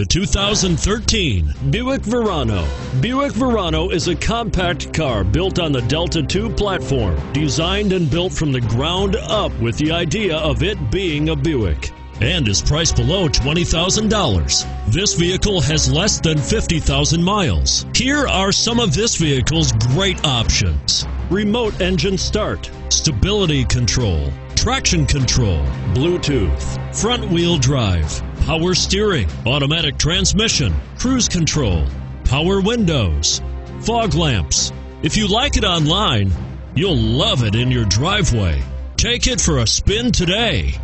The 2013 Buick Verano. Buick Verano is a compact car built on the Delta 2 platform, designed and built from the ground up with the idea of it being a Buick and is priced below $20,000. This vehicle has less than 50,000 miles. Here are some of this vehicle's great options. Remote engine start, stability control, traction control, Bluetooth, front wheel drive, power steering, automatic transmission, cruise control, power windows, fog lamps. If you like it online, you'll love it in your driveway. Take it for a spin today.